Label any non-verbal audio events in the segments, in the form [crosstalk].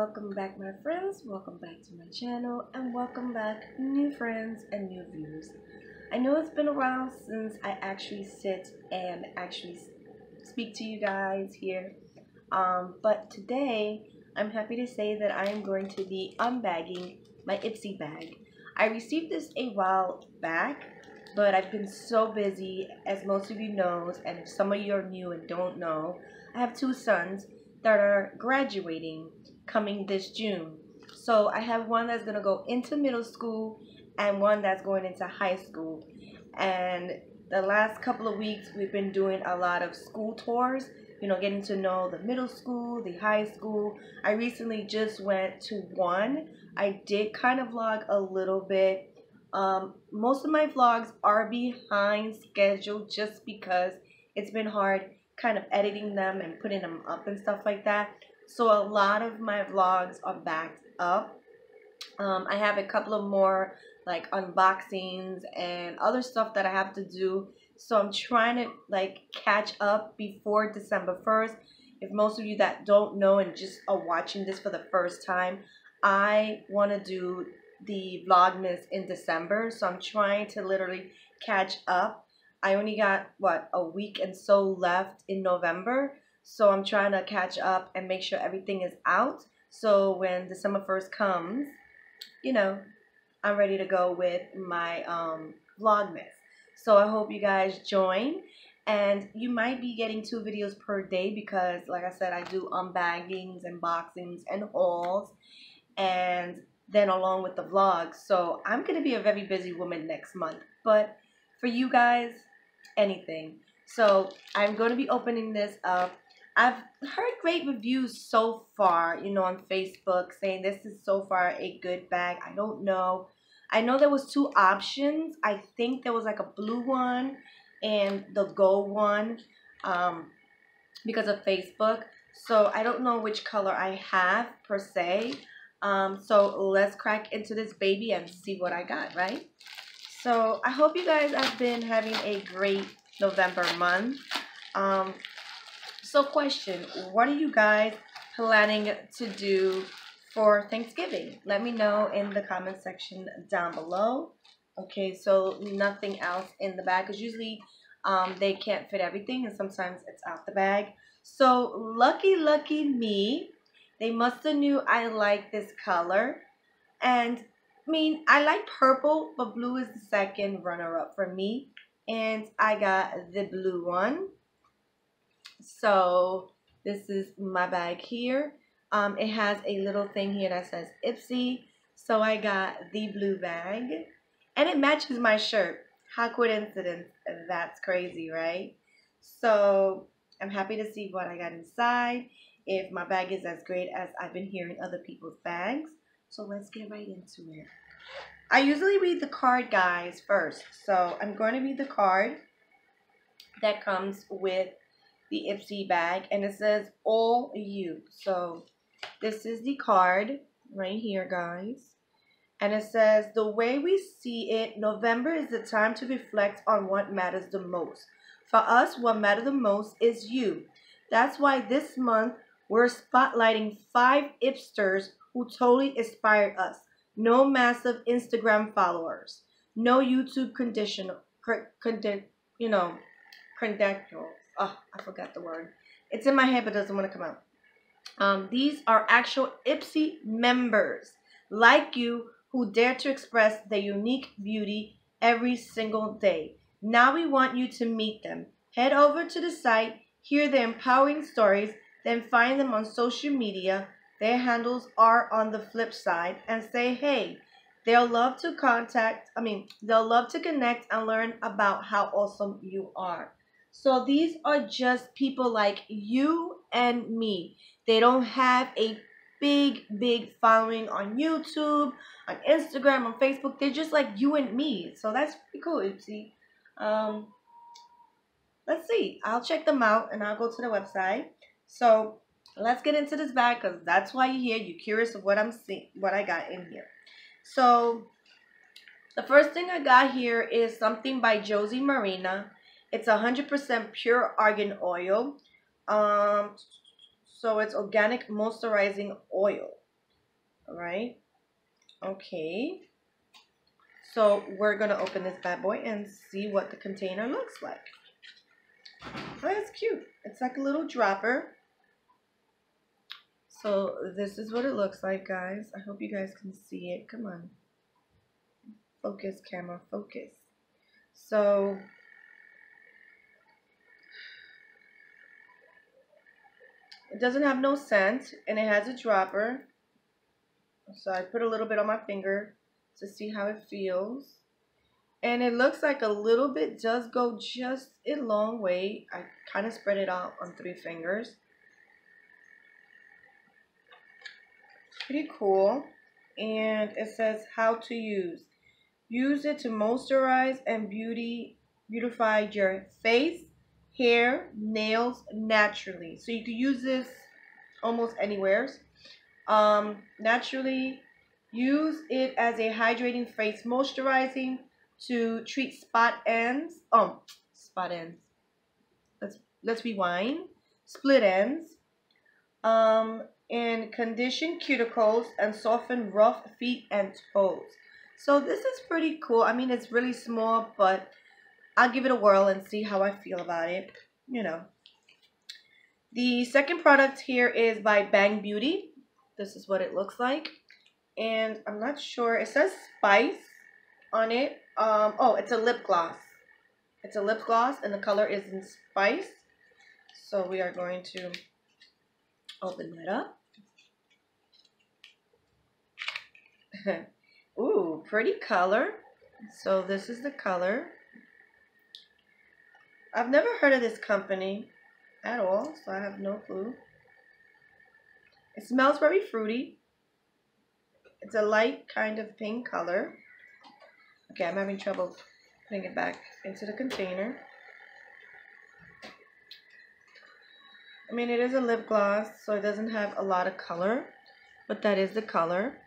welcome back my friends. Welcome back to my channel and welcome back new friends and new viewers. I know it's been a while since I actually sit and actually speak to you guys here um, but today I'm happy to say that I am going to be unbagging my Ipsy bag. I received this a while back but I've been so busy as most of you knows and if some of you are new and don't know I have two sons that are graduating coming this June. So I have one that's going to go into middle school and one that's going into high school. And the last couple of weeks, we've been doing a lot of school tours, you know, getting to know the middle school, the high school. I recently just went to one. I did kind of vlog a little bit. Um, most of my vlogs are behind schedule just because it's been hard kind of editing them and putting them up and stuff like that. So a lot of my vlogs are backed up. Um, I have a couple of more like unboxings and other stuff that I have to do. So I'm trying to like catch up before December 1st. If most of you that don't know and just are watching this for the first time, I want to do the Vlogmas in December. So I'm trying to literally catch up I only got what a week and so left in November. So I'm trying to catch up and make sure everything is out. So when December 1st comes, you know, I'm ready to go with my um, Vlogmas. So I hope you guys join. And you might be getting two videos per day because, like I said, I do unbaggings and boxings and hauls. And then along with the vlogs. So I'm going to be a very busy woman next month. But for you guys, anything. So I'm going to be opening this up. I've heard great reviews so far, you know, on Facebook saying this is so far a good bag. I don't know. I know there was two options. I think there was like a blue one and the gold one um, because of Facebook. So I don't know which color I have per se. Um, so let's crack into this baby and see what I got, right? So I hope you guys have been having a great November month. Um, so question, what are you guys planning to do for Thanksgiving? Let me know in the comment section down below. Okay, so nothing else in the bag because usually um, they can't fit everything and sometimes it's out the bag. So lucky, lucky me. They must have knew I like this color. And I mean, I like purple, but blue is the second runner-up for me and I got the blue one. So this is my bag here. Um, it has a little thing here that says Ipsy. So I got the blue bag. And it matches my shirt. How coincidence. That's crazy, right? So I'm happy to see what I got inside. If my bag is as great as I've been hearing other people's bags. So let's get right into it. I usually read the card, guys, first. So I'm going to read the card that comes with the Ipsy bag. And it says, all you. So this is the card right here, guys. And it says, the way we see it, November is the time to reflect on what matters the most. For us, what matters the most is you. That's why this month, we're spotlighting five Ipsters who totally inspired us no massive Instagram followers, no YouTube conditional, condi, you know, credentials. Oh, I forgot the word. It's in my head, but doesn't want to come out. Um, these are actual Ipsy members like you who dare to express their unique beauty every single day. Now we want you to meet them. Head over to the site, hear their empowering stories, then find them on social media their handles are on the flip side and say, hey, they'll love to contact, I mean, they'll love to connect and learn about how awesome you are. So these are just people like you and me. They don't have a big, big following on YouTube, on Instagram, on Facebook. They're just like you and me. So that's pretty cool, Oopsie. Um, let's see. I'll check them out and I'll go to the website. So let's get into this bag because that's why you're here. You're curious of what I'm seeing, what I got in here. So the first thing I got here is something by Josie Maran. It's 100% pure argan oil. Um, so it's organic moisturizing oil. right? Okay. So we're going to open this bad boy and see what the container looks like. Oh, that's cute. It's like a little dropper. So this is what it looks like, guys. I hope you guys can see it. Come on. Focus, camera, focus. So it doesn't have no scent and it has a dropper. So I put a little bit on my finger to see how it feels. And it looks like a little bit does go just a long way. I kind of spread it out on three fingers. Pretty cool. And it says how to use. Use it to moisturize and beauty beautify your face, hair, nails naturally. So you can use this almost anywhere. Um, naturally, use it as a hydrating face moisturizing to treat spot ends. Um, spot ends. Let's let's rewind. Split ends. Um, and condition cuticles and soften rough feet and toes. So this is pretty cool. I mean, it's really small, but I'll give it a whirl and see how I feel about it. You know. The second product here is by Bang Beauty. This is what it looks like. And I'm not sure. It says Spice on it. Um, oh, it's a lip gloss. It's a lip gloss and the color is in Spice. So we are going to open that up. [laughs] Ooh, pretty color. So this is the color. I've never heard of this company at all, so I have no clue. It smells very fruity. It's a light kind of pink color. Okay, I'm having trouble putting it back into the container. I mean, it is a lip gloss, so it doesn't have a lot of color, but that is the color.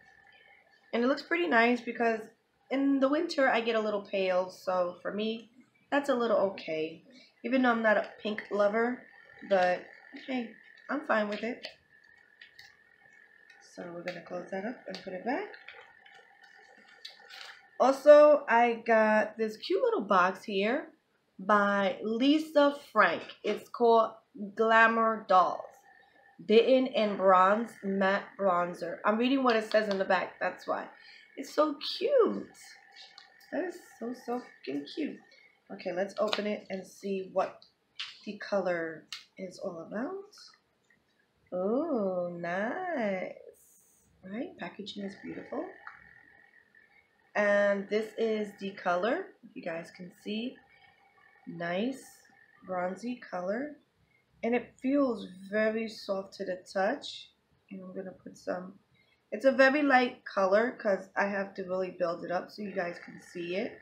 And it looks pretty nice because in the winter I get a little pale. So for me, that's a little okay. Even though I'm not a pink lover. But hey, I'm fine with it. So we're going to close that up and put it back. Also, I got this cute little box here by Lisa Frank. It's called Glamour Dolls. Bitten in Bronze Matte Bronzer. I'm reading what it says in the back. That's why. It's so cute. That is so, so fucking cute. Okay, let's open it and see what the color is all about. Oh, nice. Right? Packaging is beautiful. And this is the color. If you guys can see. Nice bronzy color and it feels very soft to the touch and I'm gonna put some it's a very light color because I have to really build it up so you guys can see it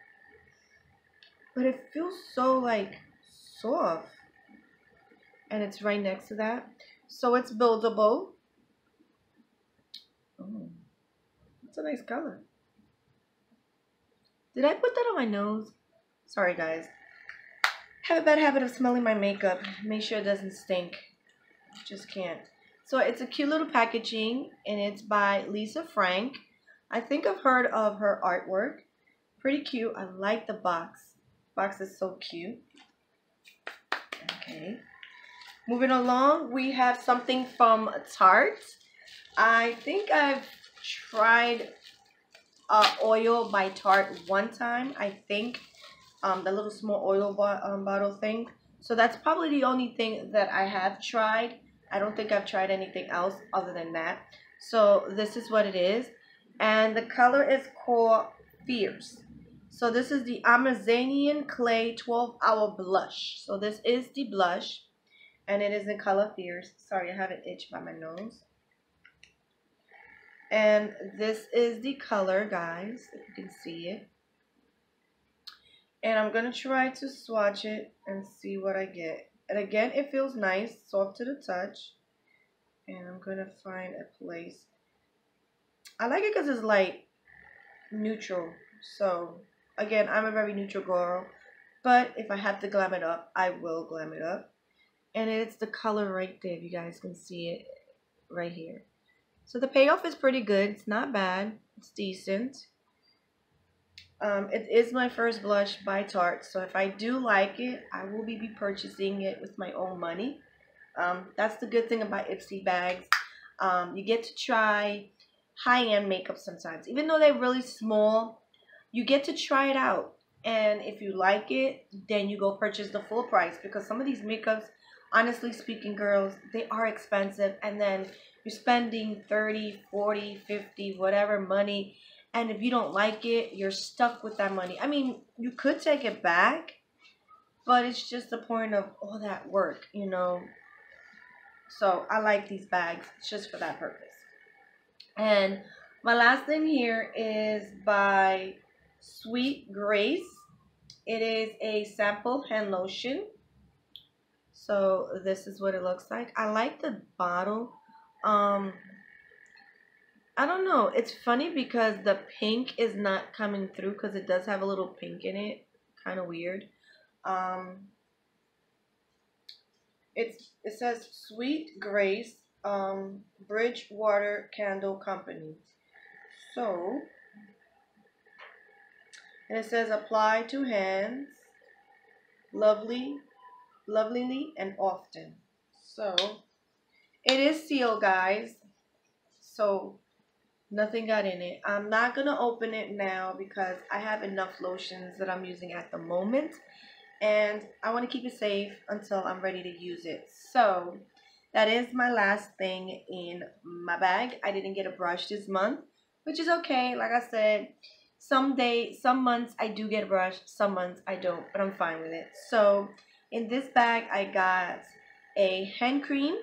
but it feels so like soft and it's right next to that so it's buildable oh, it's a nice color did I put that on my nose sorry guys have a bad habit of smelling my makeup. Make sure it doesn't stink. Just can't. So it's a cute little packaging and it's by Lisa Frank. I think I've heard of her artwork. Pretty cute. I like the box. Box is so cute. Okay. Moving along, we have something from Tarte. I think I've tried uh, oil by Tarte one time. I think um, the little small oil bo um, bottle thing. So that's probably the only thing that I have tried. I don't think I've tried anything else other than that. So this is what it is. And the color is called Fierce. So this is the Amazonian Clay 12 Hour Blush. So this is the blush. And it is in color Fierce. Sorry, I have an itch by my nose. And this is the color, guys, if you can see it. And I'm going to try to swatch it and see what I get. And again, it feels nice, soft to the touch. And I'm going to find a place. I like it because it's light, neutral. So, again, I'm a very neutral girl. But if I have to glam it up, I will glam it up. And it's the color right there, you guys can see it right here. So the payoff is pretty good. It's not bad. It's decent. Um, it is my first blush by Tarte. So if I do like it, I will be purchasing it with my own money. Um, that's the good thing about Ipsy bags. Um, you get to try high-end makeup sometimes. Even though they're really small, you get to try it out. And if you like it, then you go purchase the full price. Because some of these makeups, honestly speaking, girls, they are expensive. And then you're spending 30, 40, 50, whatever money. And if you don't like it, you're stuck with that money. I mean, you could take it back. But it's just the point of all that work, you know. So I like these bags just for that purpose. And my last thing here is by Sweet Grace. It is a sample hand lotion. So this is what it looks like. I like the bottle. Um, I don't know. It's funny because the pink is not coming through because it does have a little pink in it. Kind of weird. Um, it's it says Sweet Grace um, Bridgewater Candle Company. So, and it says apply to hands, lovely, lovelily, and often. So, it is sealed, guys. So, nothing got in it. I'm not going to open it now because I have enough lotions that I'm using at the moment. And I want to keep it safe until I'm ready to use it. So, that is my last thing in my bag. I didn't get a brush this month, which is okay. Like I said, some day, some months I do get a brush, some months I don't, but I'm fine with it. So in this bag, I got a hand cream,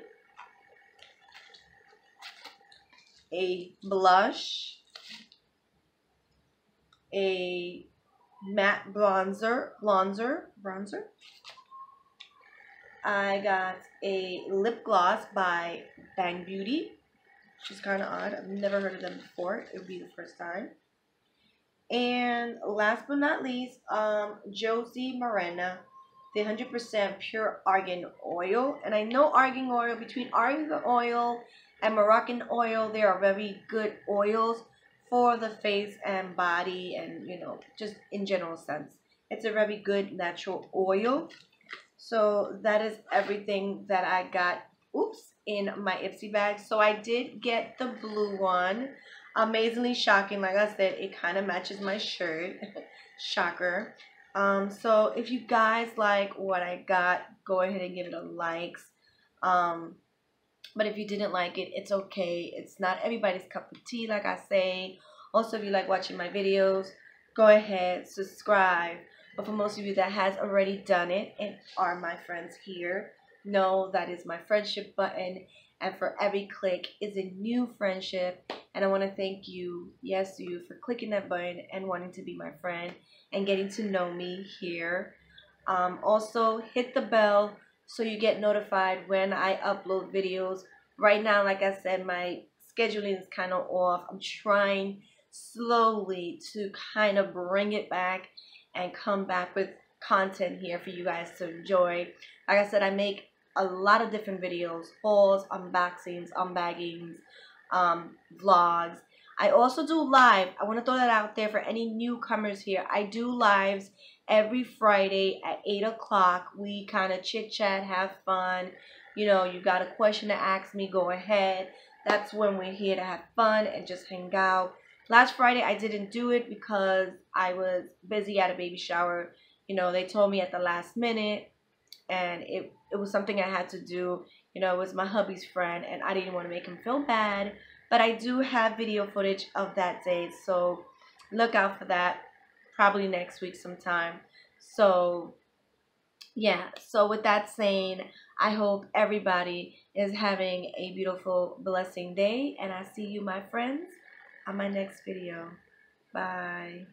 a blush, a matte bronzer, bronzer, bronzer, I got a lip gloss by Bang Beauty, which is kind of odd. I've never heard of them before. It would be the first time. And last but not least, um, Josie Maran, the 100% pure argan oil. And I know argan oil, between argan oil and Moroccan oil, they are very good oils for the face and body and, you know, just in general sense. It's a very good natural oil. So that is everything that I got, oops, in my Ipsy bag. So I did get the blue one. Amazingly shocking. Like I said, it kind of matches my shirt. [laughs] Shocker. Um, so if you guys like what I got, go ahead and give it a likes. Um, but if you didn't like it, it's okay. It's not everybody's cup of tea, like I say. Also, if you like watching my videos, go ahead, subscribe. But for most of you that has already done it and are my friends here, know that is my friendship button. And for every click is a new friendship. And I want to thank you, yes, you, for clicking that button and wanting to be my friend and getting to know me here. Um, also, hit the bell so you get notified when I upload videos. Right now, like I said, my scheduling is kind of off. I'm trying slowly to kind of bring it back and come back with content here for you guys to enjoy. Like I said, I make a lot of different videos, hauls, unboxings, unbaggings, um, vlogs. I also do live. I want to throw that out there for any newcomers here. I do lives every Friday at 8 o'clock. We kind of chit chat, have fun. You know, you got a question to ask me, go ahead. That's when we're here to have fun and just hang out. Last Friday, I didn't do it because I was busy at a baby shower. You know, they told me at the last minute, and it, it was something I had to do. You know, it was my hubby's friend, and I didn't want to make him feel bad. But I do have video footage of that day, so look out for that probably next week sometime. So, yeah, so with that saying, I hope everybody is having a beautiful, blessing day, and I see you, my friends, on my next video. Bye.